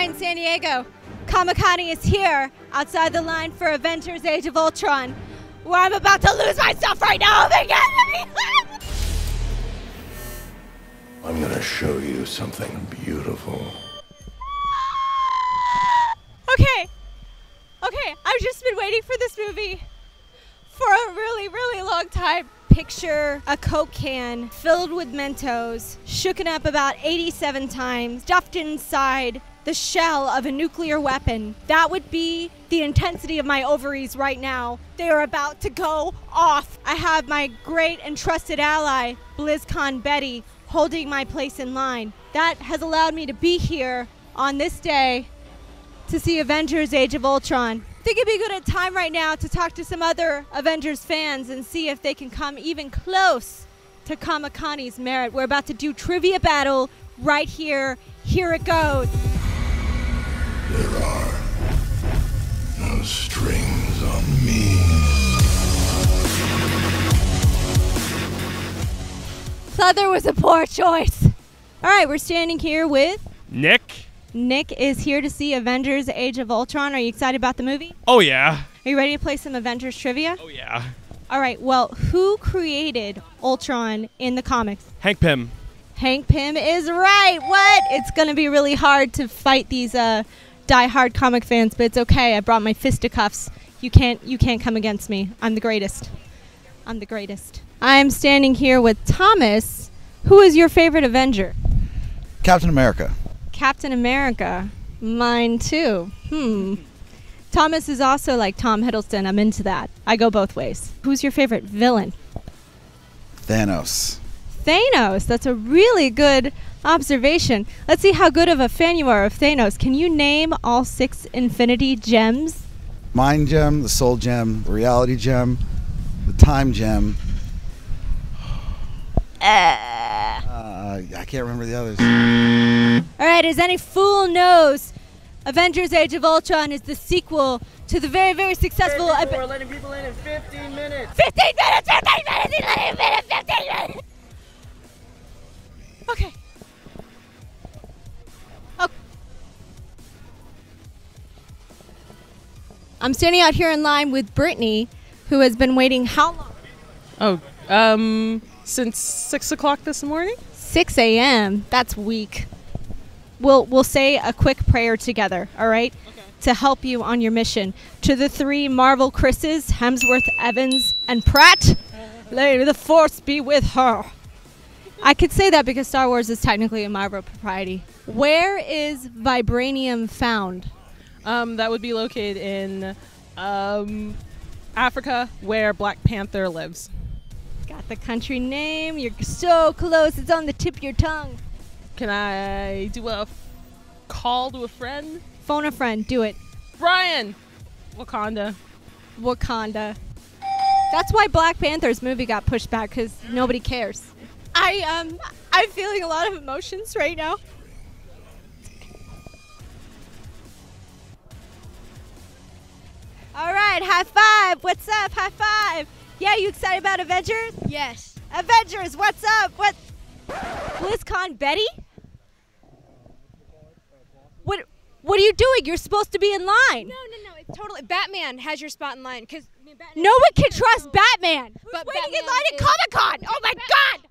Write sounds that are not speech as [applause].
San Diego. Comic Connie is here outside the line for Avengers Age of Ultron, where I'm about to lose myself right now. [laughs] I'm gonna show you something beautiful. Okay. Okay, I've just been waiting for this movie for a really, really long time. Picture a Coke can filled with Mentos, shooken up about 87 times, stuffed inside the shell of a nuclear weapon. That would be the intensity of my ovaries right now. They are about to go off. I have my great and trusted ally, BlizzCon Betty, holding my place in line. That has allowed me to be here on this day to see Avengers Age of Ultron. I think it'd be good at time right now to talk to some other Avengers fans and see if they can come even close to Comic Connie's merit. We're about to do trivia battle right here. Here it goes. There are no strings on me. Pleather was a poor choice. All right, we're standing here with Nick? Nick is here to see Avengers Age of Ultron. Are you excited about the movie? Oh, yeah. Are you ready to play some Avengers trivia? Oh, yeah. All right, well, who created Ultron in the comics? Hank Pym. Hank Pym is right. What? It's going to be really hard to fight these uh, die-hard comic fans, but it's okay. I brought my fisticuffs. You can't you can't come against me. I'm the greatest. I'm the greatest. I'm standing here with Thomas. Who is your favorite Avenger? Captain America. Captain America. Mine too. Hmm. Thomas is also like Tom Hiddleston. I'm into that. I go both ways. Who's your favorite villain? Thanos. Thanos. That's a really good observation. Let's see how good of a fan you are of Thanos. Can you name all six Infinity Gems? Mind Gem, the Soul Gem, the Reality Gem, the Time Gem. Uh, I can't remember the others. All right, as any fool knows, Avengers Age of Ultron is the sequel to the very, very successful. We're letting people in in 15 minutes. 15 minutes! 15 minutes! 15 minutes! 15 minutes! Okay. Oh. I'm standing out here in line with Brittany, who has been waiting how long? Oh, um, since six o'clock this morning. 6 a.m. That's weak. We'll we'll say a quick prayer together, all right? To help you on your mission. To the three Marvel Chris's, Hemsworth, Evans, and Pratt, [laughs] may the force be with her. I could say that because Star Wars is technically a Marvel propriety. Where is vibranium found? Um, that would be located in um, Africa, where Black Panther lives. Got the country name. You're so close. It's on the tip of your tongue. Can I do a f- call to a friend? Phone a friend. Do it. Brian, Wakanda. Wakanda. That's why Black Panther's movie got pushed back because nobody cares. I um I'm feeling a lot of emotions right now. All right, high five. What's up? High five. Yeah, you excited about Avengers? Yes. Avengers, what's up? What? BlizzCon Betty? What? What are you doing? You're supposed to be in line. No, no, no. It's totally Batman has your spot in line because No one can trust Batman. Who's But waiting in Batman line at Comic Con? Oh my God!